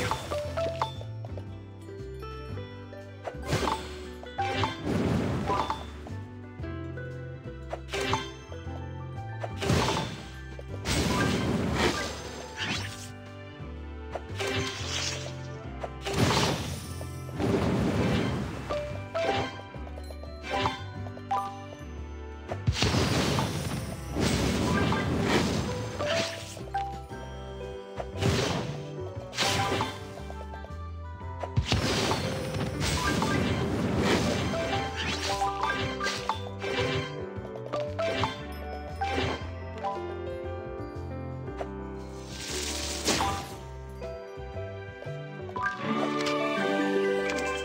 you.